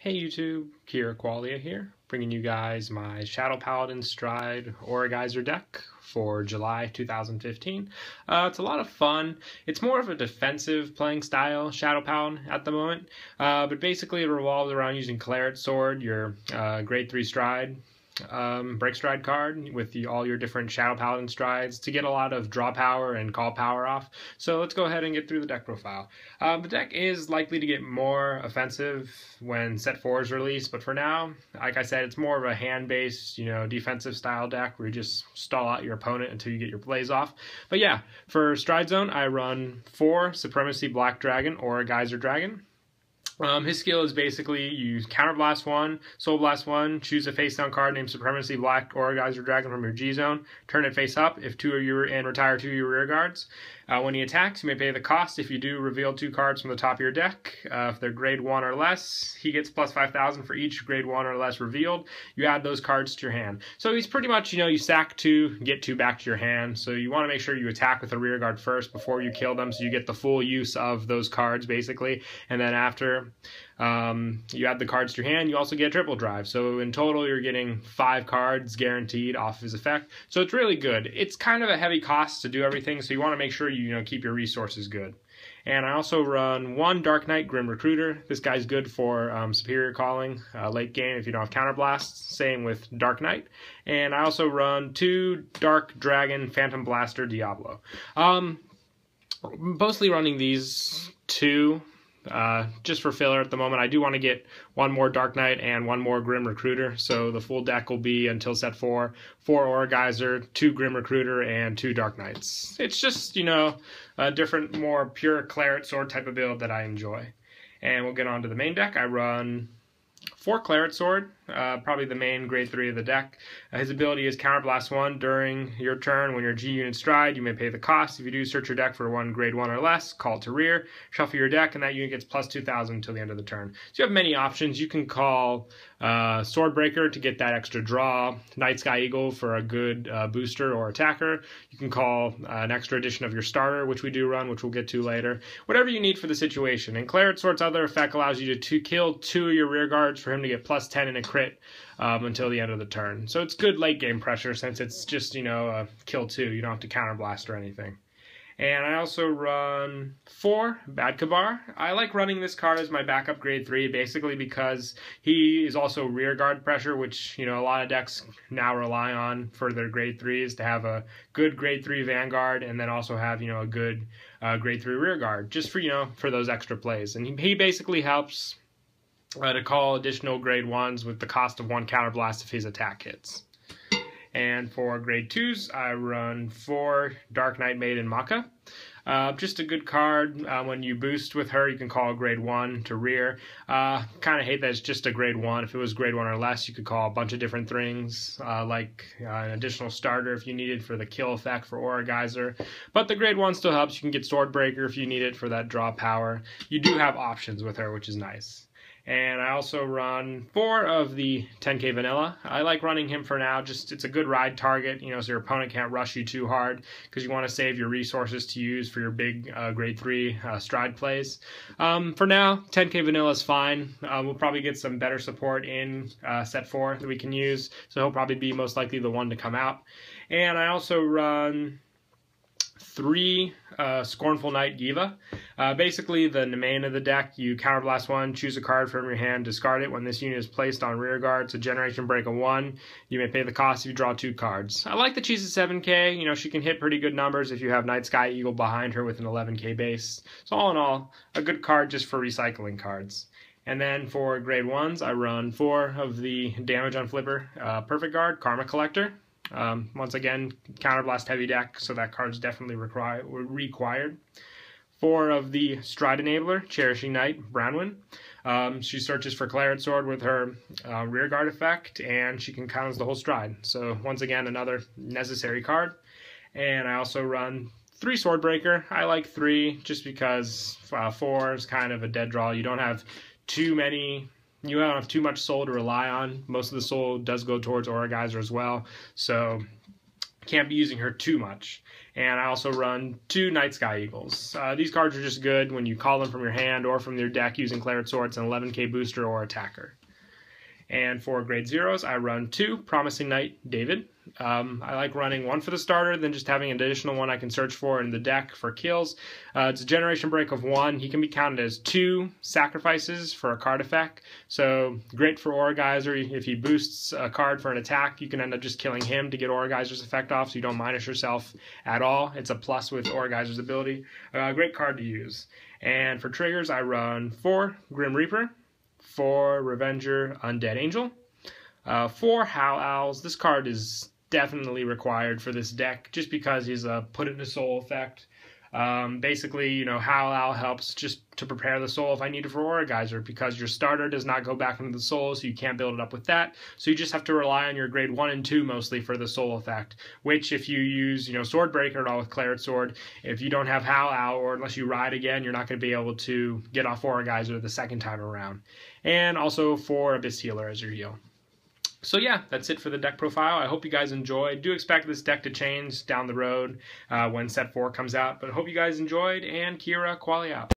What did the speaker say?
Hey YouTube, Kira Qualia here, bringing you guys my Shadow Paladin Stride Geyser deck for July 2015. Uh, it's a lot of fun. It's more of a defensive playing style Shadow Paladin at the moment, uh, but basically it revolves around using Claret Sword, your uh, grade 3 Stride, um, break stride card with the, all your different shadow paladin strides to get a lot of draw power and call power off. So let's go ahead and get through the deck profile. Uh, the deck is likely to get more offensive when set four is released, but for now, like I said, it's more of a hand-based, you know, defensive style deck where you just stall out your opponent until you get your plays off. But yeah, for stride zone, I run four Supremacy Black Dragon Aura Geyser Dragon. Um, his skill is basically you counterblast one, soul blast one, choose a face down card named Supremacy Black Aura Geyser Dragon from your G zone, turn it face up if two of your and retire two of your rear guards. Uh, when he attacks, you may pay the cost. If you do, reveal two cards from the top of your deck. Uh, if they're grade 1 or less, he gets plus 5,000 for each grade 1 or less revealed. You add those cards to your hand. So he's pretty much, you know, you sack two, get two back to your hand. So you want to make sure you attack with a rear guard first before you kill them so you get the full use of those cards, basically. And then after um, you add the cards to your hand, you also get triple drive. So in total, you're getting five cards guaranteed off his effect. So it's really good. It's kind of a heavy cost to do everything, so you want to make sure you, you know keep your resources good. And I also run one Dark Knight Grim Recruiter. This guy's good for um, Superior Calling uh, late game if you don't have Counterblasts. Same with Dark Knight. And I also run two Dark Dragon Phantom Blaster Diablo. Um, mostly running these two uh, just for filler at the moment. I do want to get one more Dark Knight and one more Grim Recruiter, so the full deck will be until set four, four Geyser, two Grim Recruiter, and two Dark Knights. It's just, you know, a different, more pure Claret Sword type of build that I enjoy. And we'll get on to the main deck. I run four Claret Sword, uh, probably the main grade 3 of the deck. Uh, his ability is Counterblast 1 during your turn. When your G unit stride, you may pay the cost. If you do search your deck for one grade 1 or less, call to rear, shuffle your deck, and that unit gets plus 2,000 until the end of the turn. So you have many options. You can call uh, Swordbreaker to get that extra draw, Night Sky Eagle for a good uh, booster or attacker. You can call uh, an extra edition of your starter, which we do run, which we'll get to later. Whatever you need for the situation. And Claret Sword's other effect allows you to, to kill two of your rear guards for him to get plus 10 in a crit um, until the end of the turn. So it's good late game pressure since it's just, you know, a kill two. You don't have to counterblast or anything. And I also run four Bad Kabar. I like running this card as my backup grade three, basically because he is also rear guard pressure, which you know a lot of decks now rely on for their grade threes to have a good grade three vanguard and then also have you know a good uh, grade three rear guard, just for you know for those extra plays. And he, he basically helps uh, to call additional grade ones with the cost of one counterblast if his attack hits. And for grade twos, I run four Dark Knight Maiden Maka. Uh, just a good card. Uh, when you boost with her, you can call grade 1 to rear. Uh, kind of hate that it's just a grade 1. If it was grade 1 or less, you could call a bunch of different things, uh, like uh, an additional starter if you needed for the kill effect for Aura Geyser. But the grade 1 still helps. You can get Swordbreaker if you need it for that draw power. You do have options with her, which is nice and I also run four of the 10k vanilla. I like running him for now. Just it's a good ride target, you know, so your opponent can't rush you too hard because you want to save your resources to use for your big uh, grade three uh, stride plays. Um, for now, 10k vanilla is fine. Uh, we'll probably get some better support in uh, set four that we can use, so he'll probably be most likely the one to come out. And I also run three uh, Scornful Knight Giva. Uh, basically, the main of the deck, you counterblast one, choose a card from your hand, discard it. When this unit is placed on rear guard, it's a generation break of one. You may pay the cost if you draw two cards. I like that she's at 7k. You know, she can hit pretty good numbers if you have Night Sky Eagle behind her with an 11k base. So all in all, a good card just for recycling cards. And then for grade ones, I run four of the damage on flipper uh, perfect guard, Karma Collector. Um, once again, counterblast heavy deck, so that card's definitely require, required. Four of the Stride Enabler, Cherishing Knight, Branwen. Um, she searches for Claret Sword with her uh, rear guard effect, and she can count the whole stride. So once again, another necessary card. And I also run three Swordbreaker. I like three just because uh, four is kind of a dead draw. You don't have too many you don't have too much soul to rely on. Most of the soul does go towards Aura Geyser as well. So can't be using her too much. And I also run two Night Sky Eagles. Uh, these cards are just good when you call them from your hand or from your deck using Claret Swords and 11k booster or attacker. And for grade zeros, I run two Promising Knight David. Um, I like running one for the starter, then just having an additional one I can search for in the deck for kills. Uh, it's a generation break of one. He can be counted as two sacrifices for a card effect. So great for Geyser. If he boosts a card for an attack, you can end up just killing him to get Geyser's effect off, so you don't minus yourself at all. It's a plus with Geyser's ability. Uh, great card to use. And for triggers, I run four Grim Reaper four Revenger Undead Angel. Uh, for Howl Owls, this card is definitely required for this deck just because he's a put it in a soul effect. Um, basically, you know, Howl Owl helps just to prepare the soul if I need it for Geyser because your starter does not go back into the soul, so you can't build it up with that. So you just have to rely on your grade 1 and 2 mostly for the soul effect, which if you use, you know, Swordbreaker at all with Claret Sword, if you don't have Howl Owl or unless you ride again, you're not going to be able to get off Geyser the second time around. And also for Abyss Healer as your heal. So yeah, that's it for the deck profile. I hope you guys enjoyed. Do expect this deck to change down the road uh, when set 4 comes out. But hope you guys enjoyed, and Kira, Quali out.